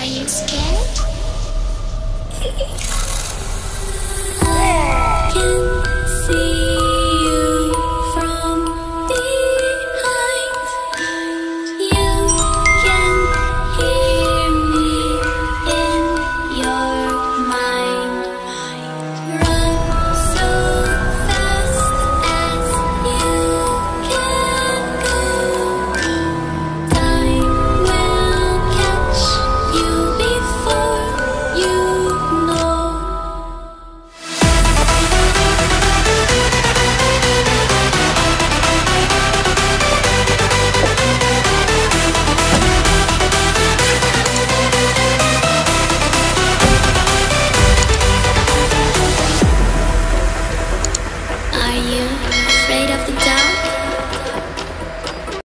Are you scared? the time.